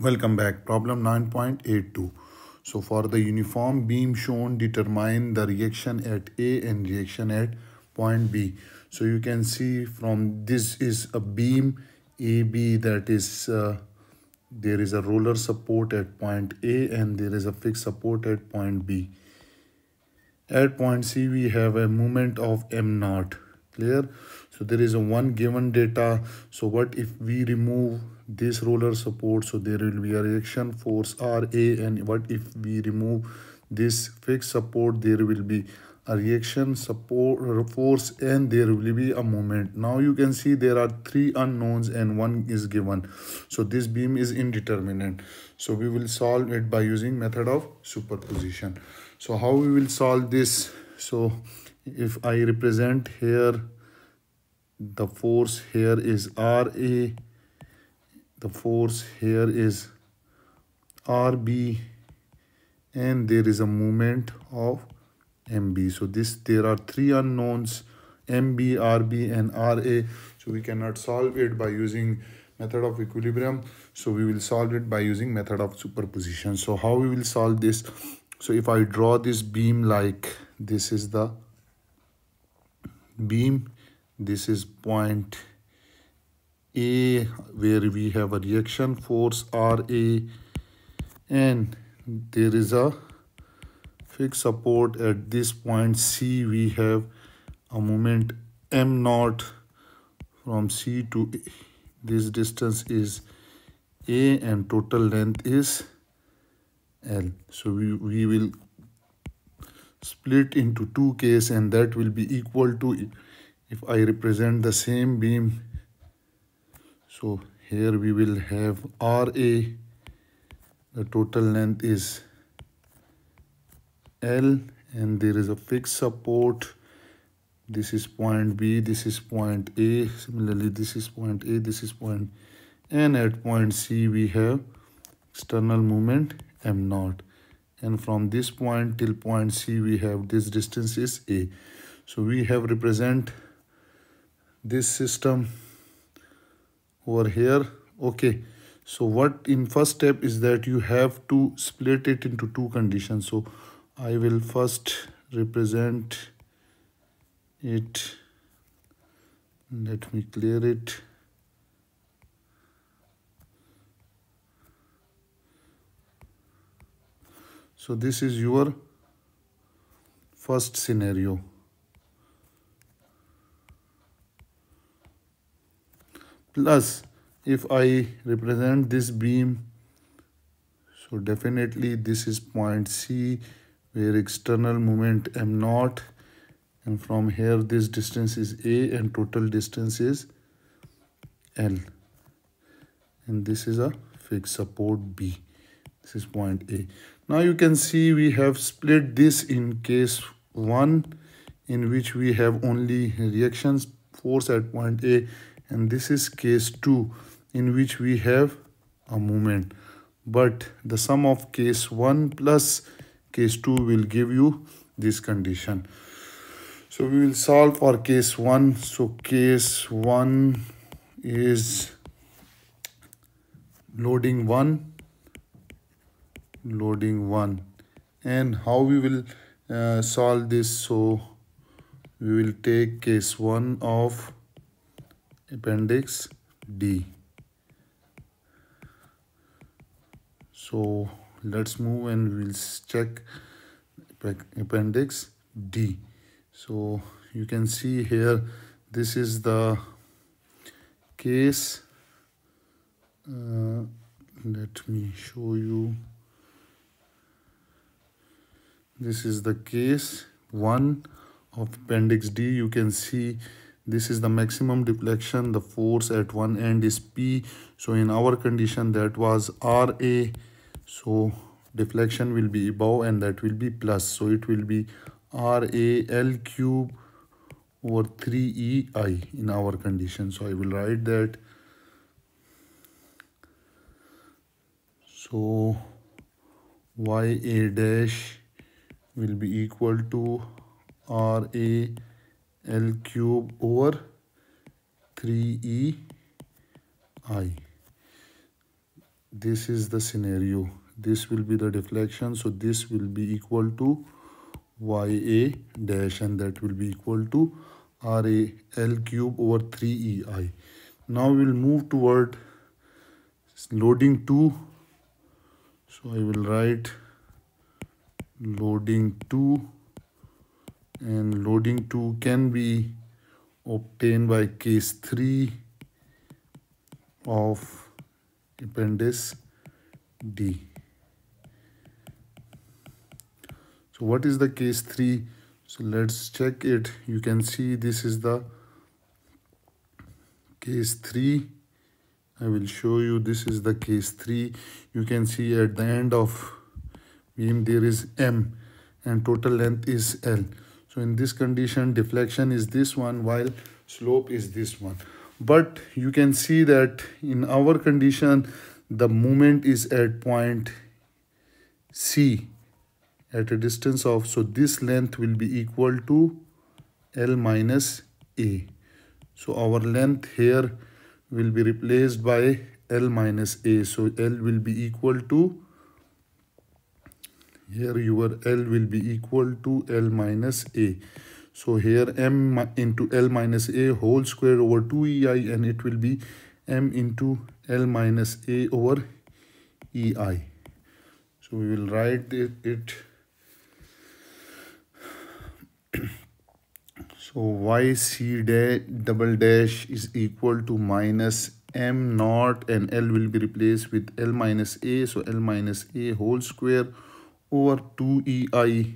Welcome back. Problem 9.82. So for the uniform beam shown, determine the reaction at A and reaction at point B. So you can see from this is a beam AB that is uh, there is a roller support at point A and there is a fixed support at point B. At point C we have a moment of M naught. Clear? So there is a one given data. So what if we remove this roller support? So there will be a reaction force RA and what if we remove this fixed support? There will be a reaction support uh, force and there will be a moment. Now you can see there are three unknowns and one is given. So this beam is indeterminate. So we will solve it by using method of superposition. So how we will solve this? So if i represent here the force here is ra the force here is RB and there is a movement of MB. So this there are three unknowns MB, RB and RA. So we cannot solve it by using method of equilibrium. So we will solve it by using method of superposition. So how we will solve this? So if I draw this beam like this is the beam, this is point a where we have a reaction force RA and there is a fixed support at this point C we have a moment M naught from C to A. This distance is A and total length is L. So we, we will split into two case and that will be equal to if I represent the same beam so here we will have RA the total length is L and there is a fixed support. This is point B this is point A. Similarly this is point A this is point and at point C we have external moment M naught. And from this point till point C we have this distance is A. So we have represent this system over here. Okay. So what in first step is that you have to split it into two conditions. So I will first represent it. Let me clear it. So this is your first scenario plus if I represent this beam so definitely this is point C where external moment M naught and from here this distance is A and total distance is L. And this is a fixed support B. This is point A. Now you can see we have split this in case 1 in which we have only reactions force at point A and this is case 2 in which we have a moment. But the sum of case 1 plus case 2 will give you this condition. So we will solve for case 1 so case 1 is loading 1 loading 1 and how we will uh, solve this? So we will take case 1 of appendix D. So let's move and we'll check appendix D. So you can see here this is the case. Uh, let me show you. This is the case 1 of appendix D. You can see this is the maximum deflection. The force at one end is p. So in our condition that was ra so deflection will be above and that will be plus. So it will be ra l cube over 3ei in our condition. So i will write that. So y a dash will be equal to ra L cube over 3E I. this is the scenario. This will be the deflection. So this will be equal to ya dash and that will be equal to ra l cube over 3 ei now we'll move toward loading 2 so i will write loading 2 and loading 2 can be obtained by case 3 of appendix D. So what is the case 3? So let's check it. You can see this is the case 3. I will show you this is the case 3. You can see at the end of beam there is M and total length is L. So in this condition deflection is this one while slope is this one. But you can see that in our condition the moment is at point C at a distance of so this length will be equal to L minus A. So our length here will be replaced by L minus A. So L will be equal to here your L will be equal to L minus A so here m into L minus A whole square over 2EI and it will be m into L minus A over EI. So we will write it. it. so YC dash double dash is equal to minus m naught and L will be replaced with L minus A. So L minus A whole square over 2EI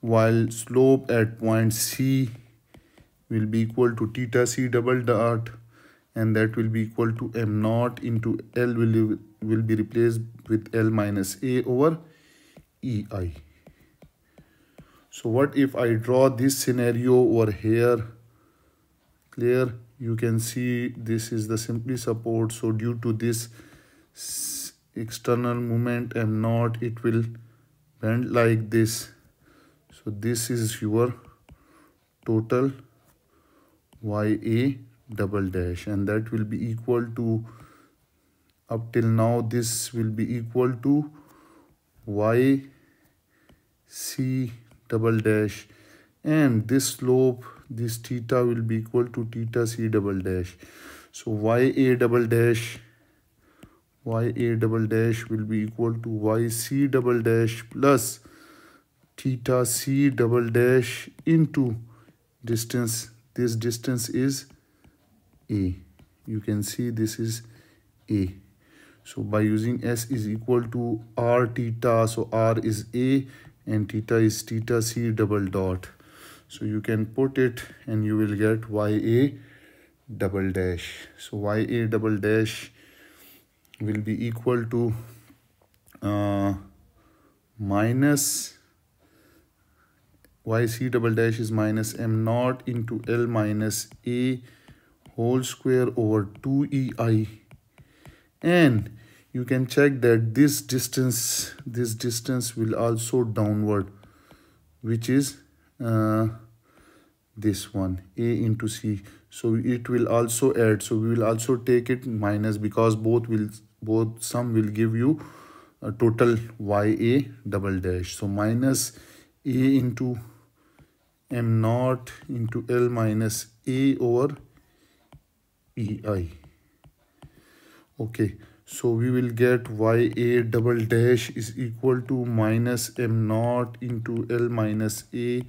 while slope at point C will be equal to theta C double dot and that will be equal to m naught into L will, will be replaced with L minus A over EI. So what if I draw this scenario over here? Clear? You can see this is the simply support. So due to this external moment m naught, it will bend like this. So this is your total ya double dash and that will be equal to up till now this will be equal to y c double dash and this slope this theta will be equal to theta c double dash. So ya double dash ya double dash will be equal to yc double dash plus theta c double dash into distance. This distance is a. You can see this is a. So by using s is equal to r theta so r is a and theta is theta c double dot. So you can put it and you will get ya double dash. So ya double dash will be equal to uh, minus yc double dash is minus m naught into L minus A whole square over 2EI and you can check that this distance this distance will also downward which is uh, this one a into c. So it will also add. So we will also take it minus because both will both sum will give you a total ya double dash so minus a into m naught into L minus A over EI. Okay, so we will get YA double dash is equal to minus m naught into L minus A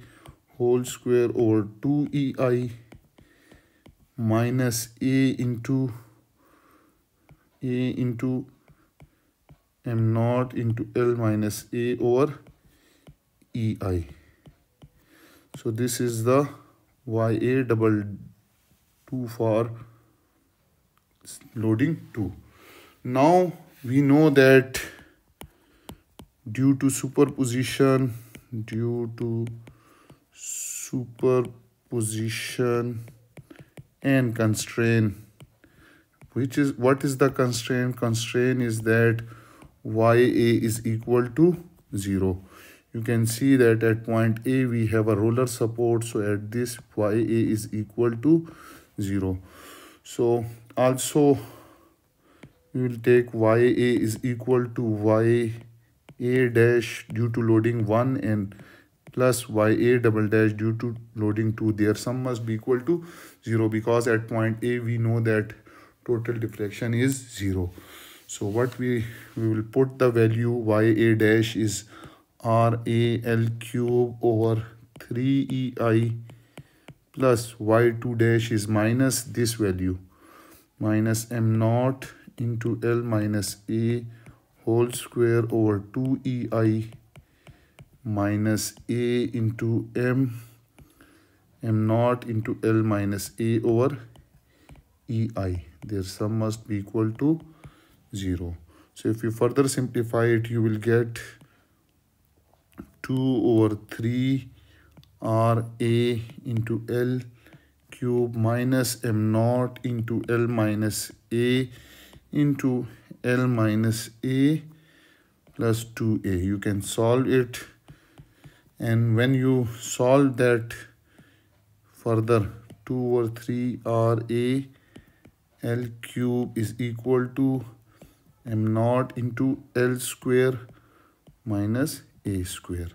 whole square over 2EI minus A into A into m naught into L minus A over EI. So this is the YA double 2 for loading 2. Now we know that due to superposition, due to superposition and constraint, which is what is the constraint? Constraint is that YA is equal to 0 you can see that at point A we have a roller support. So at this YA is equal to 0 so also we will take ya is equal to ya dash due to loading 1 and plus ya double dash due to loading 2 their sum must be equal to 0 because at point a we know that total deflection is 0 so what we we will put the value ya dash is r a l cube over 3 ei plus y2 dash is minus this value. Minus m naught into l minus a whole square over 2 ei minus a into m. M naught into l minus a over ei their sum must be equal to 0 so if you further simplify it you will get 2 over 3 r a into l cube minus m naught into l minus a into l minus a plus 2a you can solve it. And when you solve that further 2 over 3 r a l cube is equal to m naught into l square minus a square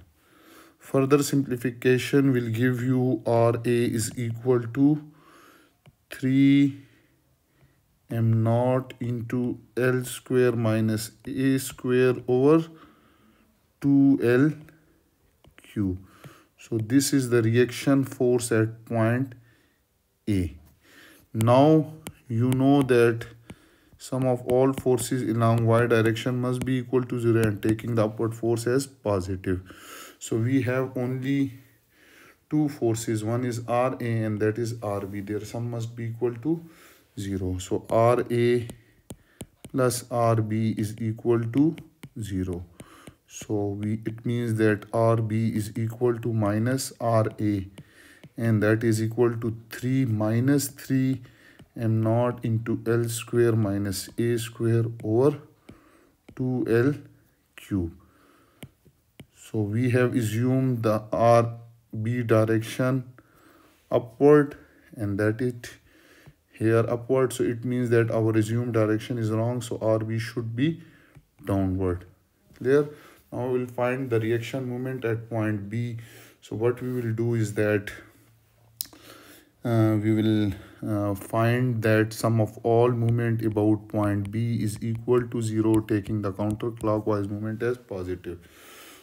further simplification will give you r a is equal to 3 m naught into l square minus a square over 2L cube. So this is the reaction force at point A. Now you know that sum of all forces along y direction must be equal to 0 and taking the upward force as positive. So we have only two forces. One is RA and that is RB. Their sum must be equal to 0. So RA plus RB is equal to 0 so we it means that rb is equal to minus ra and that is equal to 3 minus 3 m naught into l square minus a square over 2l cube. So we have assumed the rb direction upward and that it here upward. So it means that our assumed direction is wrong. So rb should be downward. Clear? Now we will find the reaction moment at point B. So what we will do is that uh, we will uh, find that sum of all moment about point B is equal to 0 taking the counterclockwise moment as positive.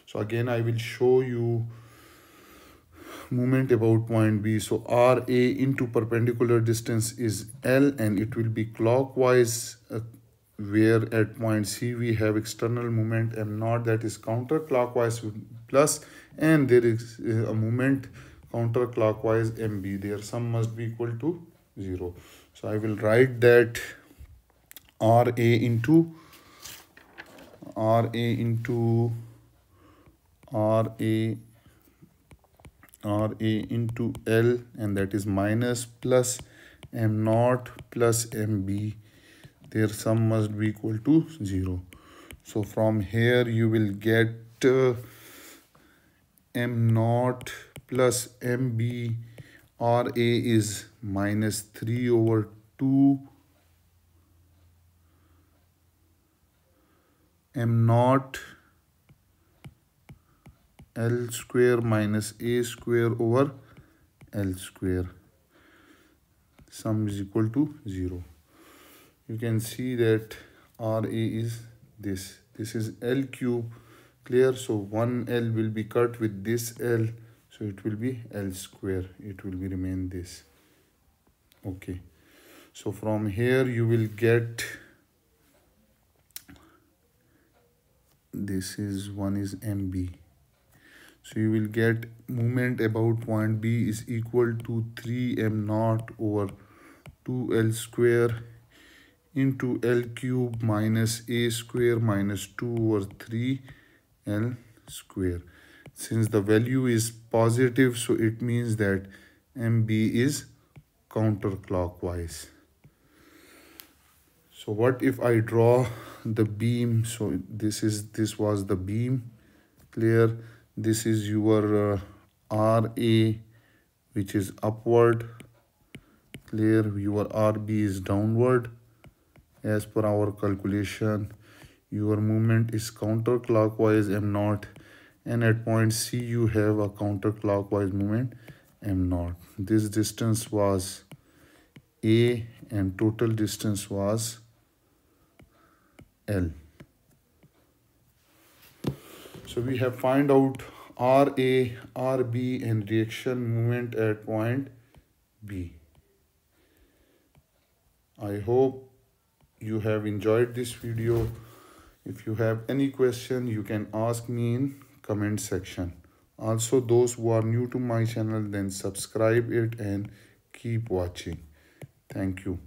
So again I will show you moment about point B. So RA into perpendicular distance is L and it will be clockwise uh, where at point C we have external moment m naught that is counterclockwise plus and there is a moment counterclockwise mb their sum must be equal to 0 so i will write that ra into ra into ra ra into l and that is minus plus m naught plus mb their sum must be equal to 0 so from here you will get uh, m naught plus mb ra is minus 3 over 2 m naught l square minus a square over l square sum is equal to 0 you can see that RA is this. This is L cube clear. So 1L will be cut with this L. So it will be L square. It will be remain this. Okay. So from here you will get this is one is MB. So you will get moment about point B is equal to 3m naught over 2L square into L cube minus A square minus 2 over 3 L square. Since the value is positive, so it means that MB is counterclockwise. So what if I draw the beam? So this is this was the beam. Clear. This is your uh, RA, which is upward. Clear. Your RB is downward as per our calculation your movement is counterclockwise m naught and at point c you have a counterclockwise movement m naught. This distance was a and total distance was l. So we have find out ra rb and reaction movement at point b. I hope you have enjoyed this video. If you have any question you can ask me in comment section. Also those who are new to my channel then subscribe it and keep watching. Thank you